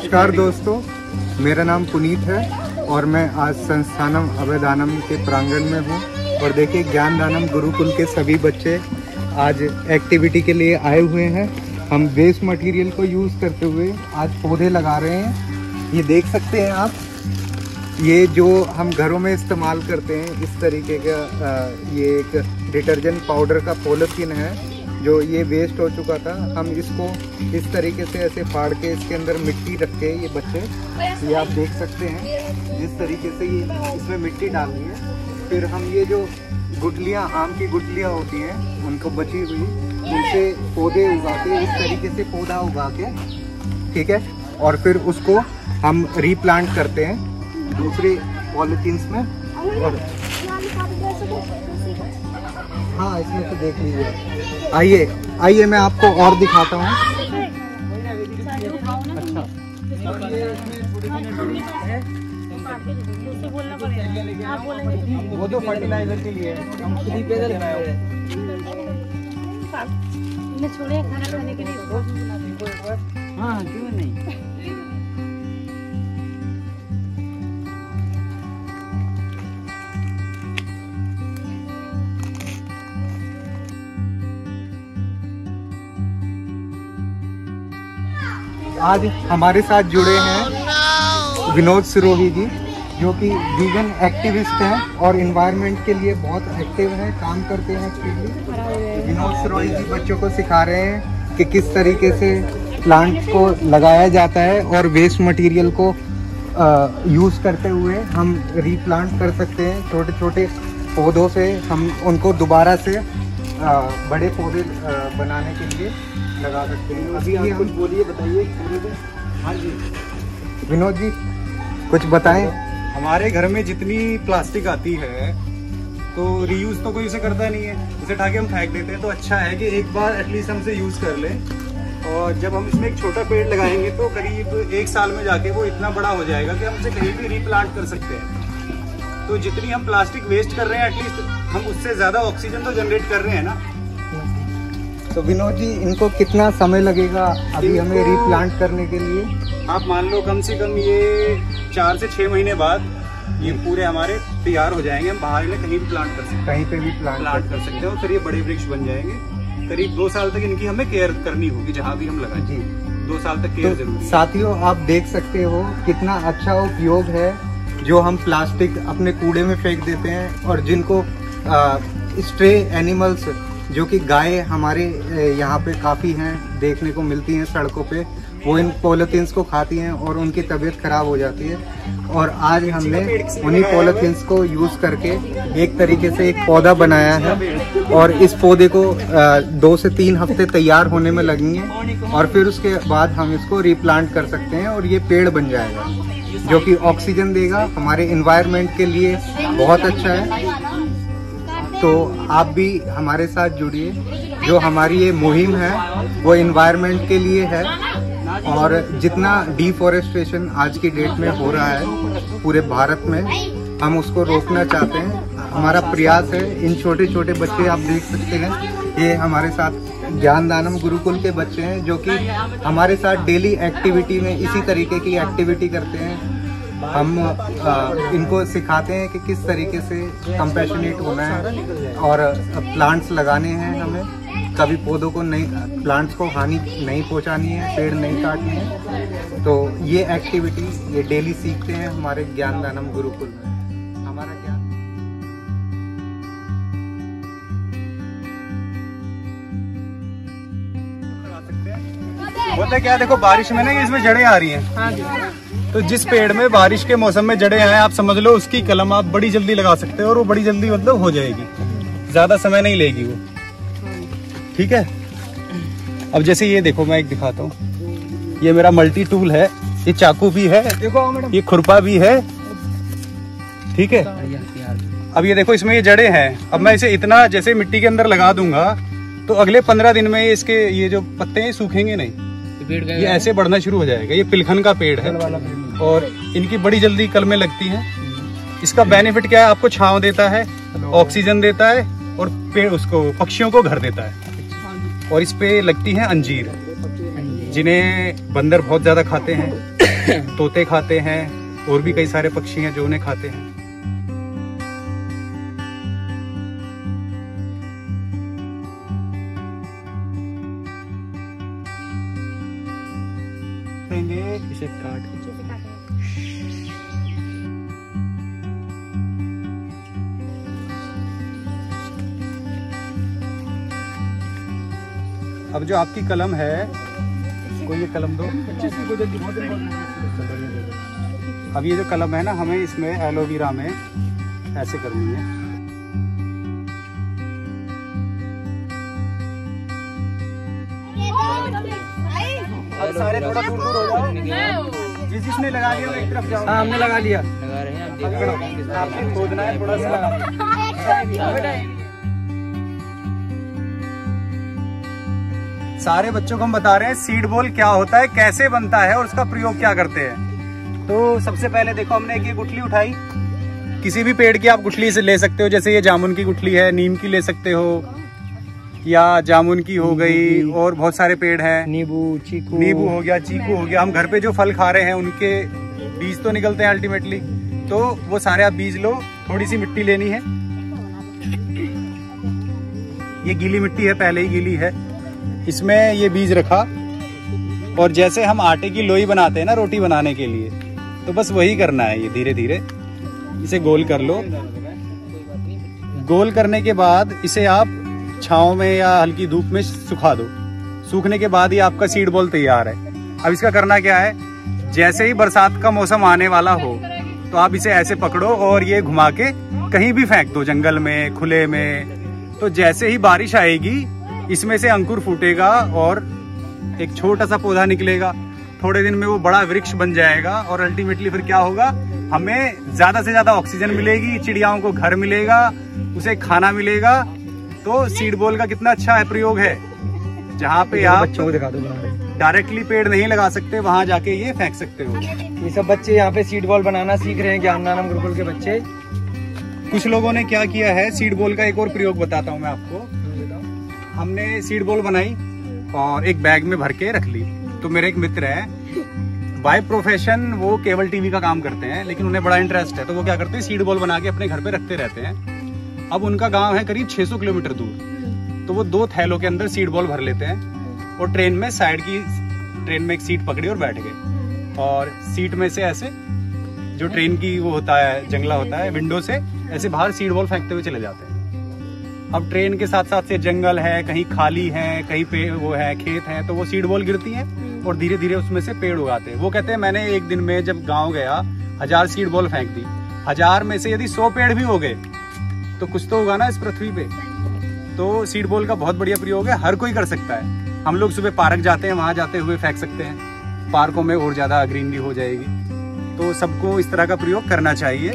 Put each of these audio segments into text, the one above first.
नमस्कार दोस्तों, मेरा नाम पुनीत है और मैं आज संस्थानम अभयदानम के प्रांगण में हूँ। और देखिए ज्ञान दानम गुरुकुल के सभी बच्चे आज एक्टिविटी के लिए आए हुए हैं। हम वेस्ट मटेरियल को यूज़ करते हुए आज पौधे लगा रहे हैं। ये देख सकते हैं आप, ये जो हम घरों में इस्तेमाल करते हैं, इस तरीके का ये एक डिटर्जेंट पाउडर का पॉलिथीन है। जो ये वेस्ट हो चुका था, हम इसको इस तरीके से ऐसे फाड़ के इसके अंदर मिट्टी रख के ये बच्चे, ये आप देख सकते हैं, जिस तरीके से ये इसमें मिट्टी डालनी है। फिर हम ये जो गुटलियाँ आम की गुटलियाँ होती हैं, उनको बची हुई, उनसे पौधे उगा के इस तरीके से पौधा उगा के ठीक है? और फिर उसको हम रीप्लांट करते हैं दूसरे पॉलिथीन्स में, और हाँ इसमें तो देख लीजिए। आइए आइए मैं आपको और दिखाता हूँ। अच्छा वो तो फर्टिलाइज़र के लिए हम खुद पैदल छोड़े खाना खाने के लिए। हाँ क्यों नहीं? आज हमारे साथ जुड़े हैं विनोद सिरोही जी जो कि वीगन एक्टिविस्ट हैं और इन्वायरमेंट के लिए बहुत एक्टिव हैं काम करते हैं इसके लिए। विनोद सिरोही जी बच्चों को सिखा रहे हैं कि किस तरीके से प्लांट को लगाया जाता है और वेस्ट मटेरियल को यूज़ करते हुए हम रीप्लांट कर सकते हैं। छोटे छोटे पौधों से हम उनको दोबारा से आ, बड़े पौधे बनाने के लिए। लगा सकते हैं। अभी आप कुछ बोलिए बताइए हाँ जी। विनोद जी कुछ बताएँ? हमारे घर में जितनी प्लास्टिक आती है तो रीयूज तो कोई उसे करता नहीं है। उसे उठा के हम फेंक देते हैं तो अच्छा है कि एक बार एटलीस्ट हम हमसे यूज़ कर लें। और जब हम इसमें एक छोटा पेड़ लगाएँगे तो करीब एक साल में जाके वो इतना बड़ा हो जाएगा कि हम उसे कहीं भी रीप्लांट कर सकते हैं। तो जितनी हम प्लास्टिक वेस्ट कर रहे हैं एटलीस्ट हम उससे ज़्यादा ऑक्सीजन तो जनरेट कर रहे हैं ना। तो विनोद जी इनको कितना समय लगेगा अभी हमें रिप्लांट करने के लिए? आप मान लो कम से कम ये चार से छह महीने बाद ये पूरे हमारे तैयार हो जाएँगे। हम बाहर में कहीं भी प्लांट कर सकते हैं। कहीं पे भी प्लांट प्लांट कर सकते हैं। और फिर ये बड़े वृक्ष बन जाएँगे। करीब दो साल तक इनकी हमें केयर करनी होगी जहाँ भी हम लगाए। जी। दो साल तक केयर तो ज़रूरी साथियों आप देख सकते हो कितना अच्छा उपयोग है जो हम प्लास्टिक अपने कूड़े में फेंक देते हैं और जिनको स्ट्रे एनिमल्स जो कि गाय हमारे यहाँ पे काफ़ी हैं, देखने को मिलती हैं सड़कों पे। वो इन पॉलीथीन्स को खाती हैं और उनकी तबीयत खराब हो जाती है। और आज हमने उन्हीं पॉलीथीन्स को यूज़ करके एक तरीके से एक पौधा बनाया है। और इस पौधे को दो से तीन हफ़्ते तैयार होने में लगेंगे। और फिर उसके बाद हम इसको रिप्लांट कर सकते हैं और ये पेड़ बन जाएगा, जो कि ऑक्सीजन देगा। हमारे इन्वायरमेंट के लिए बहुत अच्छा है। तो आप भी हमारे साथ जुड़िए। जो हमारी ये मुहिम है, वो इन्वायरमेंट के लिए है। और जितना डिफॉरेस्टेशन आज की डेट में हो रहा है, पूरे भारत में, हम उसको रोकना चाहते हैं। हमारा प्रयास है, इन छोटे छोटे बच्चे आप देख सकते हैं। ये हमारे साथ ज्ञान दानम गुरुकुल के बच्चे हैं, जो कि हमारे साथ डेली एक्टिविटी में इसी तरीके की एक्टिविटी करते हैं। हम आ, इनको सिखाते हैं कि किस तरीके से कंपेशनेट होना है और प्लांट्स लगाने हैं हमें। कभी पौधों को नहीं प्लांट्स को हानि नहीं पहुंचानी है पेड़ नहीं काटने हैं। तो ये एक्टिविटी ये डेली सीखते हैं हमारे ज्ञान दानम गुरुकुल में। होता क्या देखो बारिश में ना इसमें जड़ें आ रही हैं। तो जिस पेड़ में बारिश के मौसम में जड़ें आए आप समझ लो उसकी कलम आप बड़ी जल्दी लगा सकते हो और वो बड़ी जल्दी मतलब हो जाएगी। ज़्यादा समय नहीं लेगी वो। ठीक है? अब जैसे ये देखो मैं एक दिखाता हूँ। ये मेरा मल्टी टूल है ये चाकू भी है देखो ये खुरपा भी है। ठीक है? अब ये देखो इसमें ये जड़े हैं। अब मैं इसे इतना जैसे मिट्टी के अंदर लगा दूँगा तो अगले पंद्रह दिन में इसके ये जो पत्ते हैं सूखेंगे नहीं। ये ऐसे बढ़ना शुरू हो जाएगा। ये पिलखन का पेड़ है। और इनकी बड़ी जल्दी कलमें लगती हैं। इसका बेनिफिट क्या है? आपको छांव देता है ऑक्सीजन देता है और पेड़ उसको पक्षियों को घर देता है। और इस पे लगती है अंजीर। जिन्हें बंदर बहुत ज़्यादा खाते हैं तोते खाते हैं और भी कई सारे पक्षी हैं जो उन्हें खाते हैं। इसे काट। अब जो आपकी कलम है कोई ये कलम दो। अब ये जो कलम है ना हमें इसमें एलोवेरा में ऐसे करनी है। सारे थोड़ा दूर दूर हो जाओ। जिस जिसने लगा लिया एक तरफ़ जाओ। हाँ हमने लगा लिया लगा रहे हैं आप देख। आपको खोदना है थोड़ा सा। सारे बच्चों को हम बता रहे हैं सीड बॉल क्या होता है कैसे बनता है और उसका प्रयोग क्या करते हैं। तो सबसे पहले देखो हमने एक ये गुठली उठाई। किसी भी पेड़ की आप गुठली से ले सकते हो जैसे ये जामुन की गुठली है नीम की ले सकते हो या जामुन की हो गई और बहुत सारे पेड़ हैं। नींबू चीकू। नींबू हो गया चीकू हो गया। हम घर पे जो फल खा रहे हैं उनके बीज तो निकलते हैं अल्टीमेटली तो वो सारे आप बीज लो थोड़ी सी मिट्टी लेनी है। ये गीली मिट्टी है पहले ही गीली है। इसमें ये बीज रखा। और जैसे हम आटे की लोई बनाते हैं ना रोटी बनाने के लिए तो बस वही करना है ये धीरे धीरे इसे गोल कर लो। गोल करने के बाद इसे आप छाव में या हल्की धूप में सुखा दो। सूखने के बाद ही आपका सीड बॉल तैयार है। अब इसका करना क्या है? जैसे ही बरसात का मौसम आने वाला हो तो आप इसे ऐसे पकड़ो और ये घुमा के कहीं भी फेंक दो, जंगल में, खुले में। तो जैसे ही बारिश आएगी, इसमें से अंकुर फूटेगा और एक छोटा सा पौधा निकलेगा। थोड़े दिन में वो बड़ा वृक्ष बन जाएगा और अल्टीमेटली फिर क्या होगा? हमें ज़्यादा से ज़्यादा ऑक्सीजन मिलेगी, चिड़ियाओं को घर मिलेगा, उसे खाना मिलेगा तो सीड बॉल का कितना अच्छा है प्रयोग है। जहाँ पे आप बच्चों को दिखा दो डायरेक्टली पेड़ नहीं लगा सकते वहाँ जाके ये फेंक सकते हो। ये सब बच्चे यहाँ पे सीड बॉल बनाना सीख रहे हैं ज्ञानदानम गुरुकुल के बच्चे। कुछ लोगों ने क्या किया है सीड बॉल का एक और प्रयोग बताता हूँ मैं आपको। हमने सीड बॉल बनाई और एक बैग में भर के रख ली। तो मेरे एक मित्र है। बाय प्रोफेशन वो केबल टीवी का काम करते हैं लेकिन उन्हें बड़ा इंटरेस्ट है। तो वो क्या करते हैं सीड बॉल बना के अपने घर पे रखते रहते हैं। अब उनका गाँव है करीब 600 किलोमीटर दूर। तो वो दो थैलों के अंदर सीट बॉल भर लेते हैं और ट्रेन में साइड की ट्रेन में एक सीट पकड़ी और बैठ गए। और सीट में से ऐसे जो ट्रेन की वो होता है, जंगला होता है विंडो से ऐसे बाहर सीट बॉल फेंकते हुए चले जाते हैं। अब ट्रेन के साथ साथ से जंगल है, कहीं खाली है, कहीं पे वो है, खेत है तो वो सीड बॉल गिरती है और धीरे धीरे उसमें से पेड़ उगाते हैं। वो कहते हैं, मैंने एक दिन में जब गाँव गया, हज़ार सीड बॉल फेंक दी। हज़ार में से यदि सौ पेड़ भी हो गए तो कुछ तो होगा ना इस पृथ्वी पे। तो सीड बॉल का बहुत बढ़िया प्रयोग है हर कोई कर सकता है। हम लोग सुबह पार्क जाते हैं वहाँ जाते हुए फेंक सकते हैं। पार्कों में और ज़्यादा ग्रीनरी हो जाएगी। तो सबको इस तरह का प्रयोग करना चाहिए।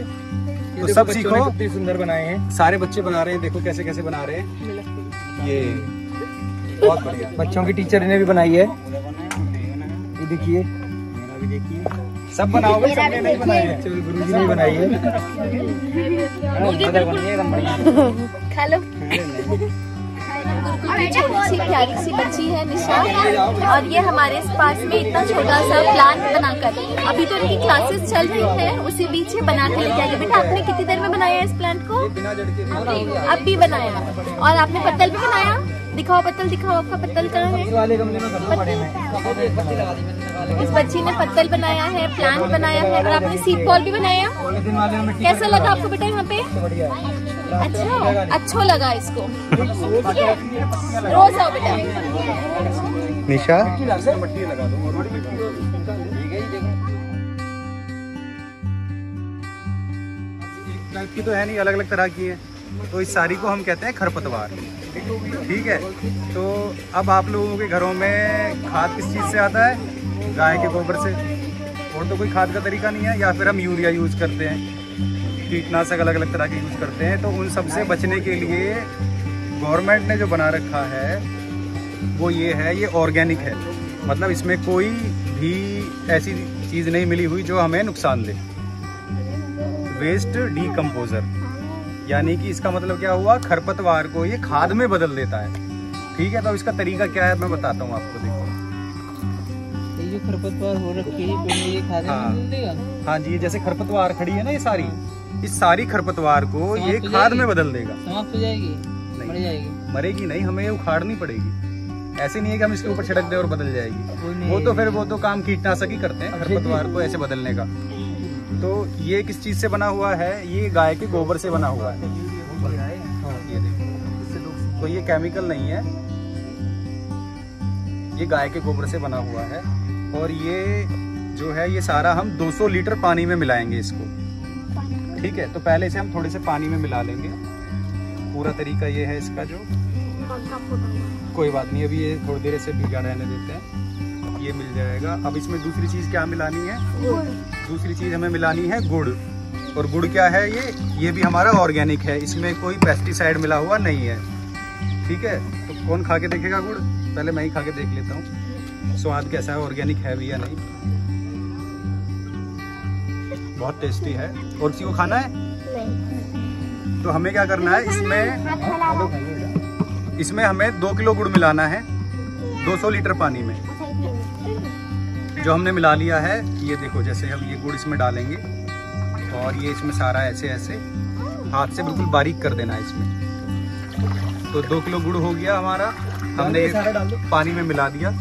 तो सब सीखो। सुंदर बनाए हैं। सारे बच्चे बना रहे हैं देखो कैसे कैसे बना रहे हैं। ये बहुत बढ़िया। बच्चों की टीचर ने भी बनाई है। ये देखिए। सब बनाओगे सबने नहीं बनाए हैं। गुरु जी ने बनाई है। हेलो छोटी सी प्यारी सी बच्ची है निशा। और ये हमारे पास में इतना छोटा सा प्लांट बनाकर। अभी तो इनकी क्लासेस चल रही हैं उसी बीच ये बना के लेके आगे बेटा आपने कितनी देर में बनाया इस प्लांट को? बिना अब भी बनाया। और आपने पत्तल भी बनाया? दिखाओ पत्तल दिखाओ आपका पत्तल कहाँ है? इस वाले गमले में कर दो बड़े में इस बच्ची ने पत्तल बनाया है प्लांट बनाया है और आपने सीड बॉल भी बनाया। कैसा लगा आपको बेटा यहाँ पे? अच्छा अच्छा लगा इसको। रोज आओ बेटा। निशा? लगा दो। और टाइप की तो है नहीं अलग अलग तरह की है। तो इस सारी को हम कहते हैं खरपतवार। ठीक है। तो अब आप लोगों के घरों में खाद किस चीज़ से आता है? गाय के गोबर से। और तो कोई खाद का तरीका नहीं है, या फिर हम यूरिया यूज़ करते हैं। कीटनाशक अलग अलग तरह के यूज़ करते हैं तो उन सबसे बचने के लिए गवर्नमेंट ने जो बना रखा है, वो ये है, ये ऑर्गेनिक है। मतलब इसमें कोई भी ऐसी चीज़ नहीं मिली हुई जो हमें नुकसान दे। Waste decomposer. यानी कि इसका मतलब क्या हुआ? खरपतवार को ये खाद में बदल देता है। ठीक है तो इसका तरीका क्या है? मैं बताता हूँ आपको देखो। ये जो खरपतवार हो रखी है ये खाद हाँ। में मिल देगा? हाँ जी ये जैसे खरपतवार खड़ी है ना ये सारी इस सारी खरपतवार को ये खाद में बदल देगा। समाप्त हो जाएगी। मर जाएगी? मरेगी नहीं हमें उखाड़नी पड़ेगी। ऐसे नहीं है कि हम इसके ऊपर छिड़क दें और बदल जाएगी। वो तो फिर वो तो काम कीटनाशक ही करते हैं खरपतवार को ऐसे बदलने का। तो ये किस चीज़ से बना हुआ है? ये गाय के गोबर से बना हुआ है। हाँ, ये देखो। तो ये केमिकल नहीं है। ये गाय के गोबर से बना हुआ है। और ये जो है ये सारा हम 200 लीटर पानी में मिलाएँगे इसको। ठीक है? तो पहले से हम थोड़े से पानी में मिला लेंगे। पूरा तरीका ये है इसका जो। कोई बात नहीं अभी ये थोड़ी देर से भिगा रहने देते हैं। ये मिल जाएगा। अब इसमें दूसरी चीज़ क्या मिलानी है? दूसरी चीज़ हमें मिलानी है गुड़। और गुड़ क्या है ये? ये भी हमारा ऑर्गेनिक है। इसमें कोई पेस्टिसाइड मिला हुआ नहीं है। ठीक है? तो कौन खा के देखेगा गुड़? पहले मैं ही खा के देख लेता हूँ। स्वाद कैसा है? ऑर्गेनिक है भी या नहीं? बहुत टेस्टी है। और किसी को खाना है? तो हमें क्या करना है? इसमें इसमें हमें दो किलो गुड़ मिलाना है। 200 लीटर पानी में। जो हमने मिला लिया है ये देखो जैसे हम ये गुड़ इसमें डालेंगे और ये इसमें सारा ऐसे ऐसे हाथ से बिल्कुल बारीक कर देना है इसमें। तो दो किलो गुड़ हो गया हमारा। हमने ये पानी में मिला दिया।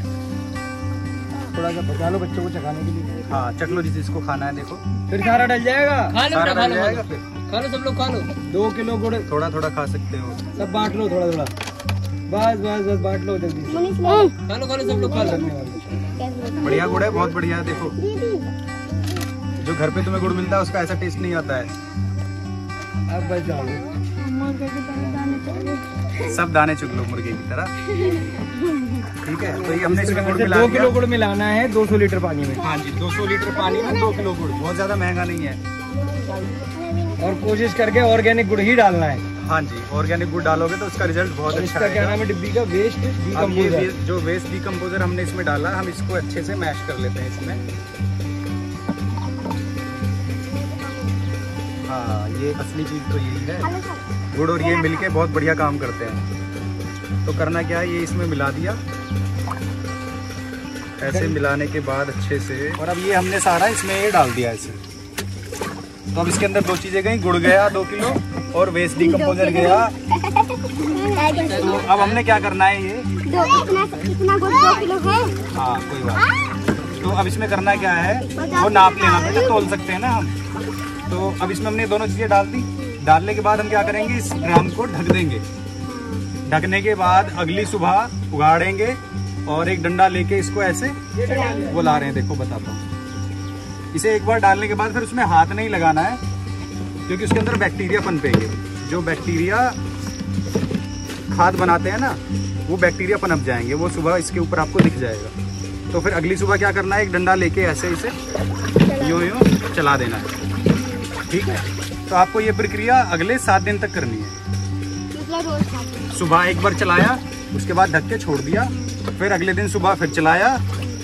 थोड़ा सा बचा लो बच्चों को चखाने के लिए। हाँ चख लो जिस जिसको खाना है देखो। फिर सारा डल जाएगा? खा लो सारा खा डल लो खा जाएगा लो। फिर। खा लो सब लोग खा लो। दो किलो गुड़। थोड़ा थोड़ा खा सकते हो। सब बांट लो थोड़ा थोड़ा बस बस बस बांट लो जल्दी खा लो खा लो सब लोग खा लो। बढ़िया गुड़ है बहुत बढ़िया है देखो। जो घर पे तुम्हें गुड़ मिलता है उसका ऐसा टेस्ट नहीं आता है। अब बच जाओ। सब दाने चुग लो मुर्गे की तरह। ठीक है तो ये हमने इसमें गुड़ मिला दो किलो गुड़ मिलाना है 200 लीटर पानी में। हाँ जी 200 लीटर पानी में दो किलो गुड़। बहुत ज़्यादा महँगा नहीं है। और कोशिश करके ऑर्गेनिक गुड़ ही डालना है। हाँ जी ऑर्गेनिक गुड़ डालोगे तो उसका रिज़ल्ट बहुत अच्छा इसका क्या नाम है डिब्बी का वेस्ट अब ये जो वेस्ट डिकम्पोजर हमने इसमें डाला हम इसको अच्छे से मैश कर लेते हैं इसमें। हाँ ये असली चीज़ तो यही है। गुड़ और ये मिलके बहुत बढ़िया काम करते हैं। तो करना क्या है ये इसमें मिला दिया। ऐसे मिलाने के बाद अच्छे से और अब ये हमने सारा इसमें ये डाल दिया ऐसे। तो अब इसके अंदर दो चीज़ें गई गुड़ गया दो किलो और वेस्ट डिकम्पोजर गया। तो अब हमने क्या करना है ये? कितना गुड़ दो किलो है। हाँ कोई बात तो अब इसमें करना क्या है? वो नाप लेना बेटा तोल सकते हैं ना हम। तो अब इसमें हमने दोनों चीज़ें डाल दी। डालने के बाद हम क्या करेंगे? इस ड्राम को ढक देंगे। ढकने के बाद अगली सुबह उगाड़ेंगे और एक डंडा लेके इसको ऐसे वो ला रहे हैं देखो बताता हूँ। इसे एक बार डालने के बाद फिर उसमें हाथ नहीं लगाना है क्योंकि उसके अंदर बैक्टीरिया पनपेंगे। जो बैक्टीरिया खाद बनाते हैं ना वो बैक्टीरिया पनप जाएँगे वो सुबह इसके ऊपर आपको दिख जाएगा। तो फिर अगली सुबह क्या करना है एक डंडा लेके ऐसे इसे यूँ यूँ चला देना है। ठीक है? तो आपको ये प्रक्रिया अगले सात दिन तक करनी है। मतलब हैं सुबह एक बार चलाया उसके बाद ढक के छोड़ दिया फिर अगले दिन सुबह फिर चलाया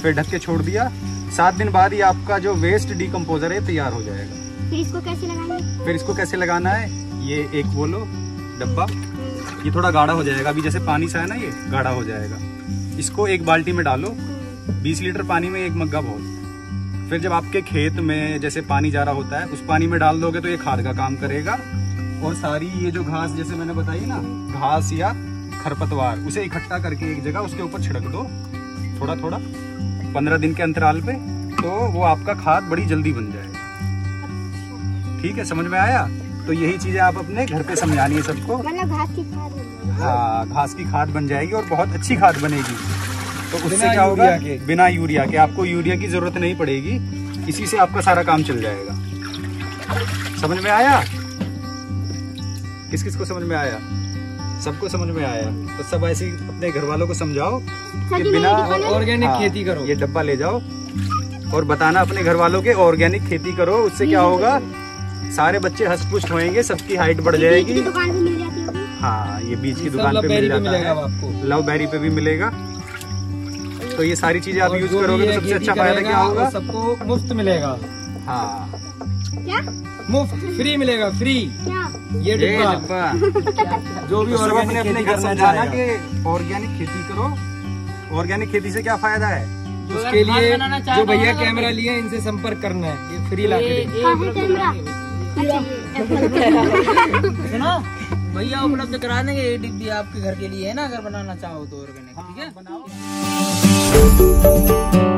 फिर ढक के छोड़ दिया सात दिन बाद ये आपका जो वेस्ट डिकम्पोजर है तैयार हो जाएगा। फिर इसको कैसे लगाएँगे? फिर इसको कैसे लगाना है ये एक बोलो डब्बा। ये थोड़ा गाढ़ा हो जाएगा अभी जैसे पानी सा है ना ये गाढ़ा हो जाएगा। इसको एक बाल्टी में डालो 20 लीटर पानी में एक मग्गा बहुत। फिर जब आपके खेत में जैसे पानी जा रहा होता है उस पानी में डाल दोगे तो ये खाद का काम करेगा। और सारी ये जो घास जैसे मैंने बताई ना घास या खरपतवार उसे इकट्ठा करके एक जगह उसके ऊपर छिड़क दो थोड़ा थोड़ा पंद्रह दिन के अंतराल पे तो वो आपका खाद बड़ी जल्दी बन जाएगा। ठीक है समझ में आया? तो यही चीज़ें आप अपने घर पे समझानी है सबको। मतलब घास की खाद हाँ घास की खाद बन जाएगी और बहुत अच्छी खाद बनेगी। तो उससे क्या होगा। बिना यूरिया के। आपको यूरिया की ज़रूरत नहीं पड़ेगी। इसी से आपका सारा काम चल जाएगा। समझ में आया? किस किस को समझ में आया? सबको समझ में आया। तो सब ऐसे अपने घर वालों को समझाओ कि बिना ऑर्गेनिक हाँ, खेती करो। ये डब्बा ले जाओ और बताना अपने घर वालों के ऑर्गेनिक खेती करो उससे क्या होगा? सारे बच्चे हस्त पुष्ट होंगे सबकी हाइट बढ़ जाएगी। दुकान भी मिल जाती होगी। हाँ ये बीज की दुकान पे मिल जाता है। लव बेरी पे भी मिलेगा। तो ये सारी चीज़ें आप यूज़ करोगे तो सबसे अच्छा फ़ायदा क्या होगा? सबको मुफ़्त मिलेगा। हाँ। क्या? मुफ़्त फ्री मिलेगा फ्री। क्या? ये डिब्बा। जो भी तो अपने अपने घर करना समझाना चाहेगा कि ऑर्गेनिक खेती करो। ऑर्गेनिक खेती से क्या फ़ायदा है? उसके लिए जो भैया कैमरा लिए इनसे संपर्क करना है। ये फ्री ला के देंगे। हाँ है कैमरा सुनो भैया उपलब्ध करा देंगे ये डिब्बी आपके घर के लिए है ना अगर बनाना चाहो तो ऑर्गेनिक ठीक है?